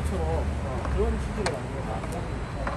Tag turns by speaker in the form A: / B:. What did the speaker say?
A: 친구처럼 어. 그런 취지로 만든 거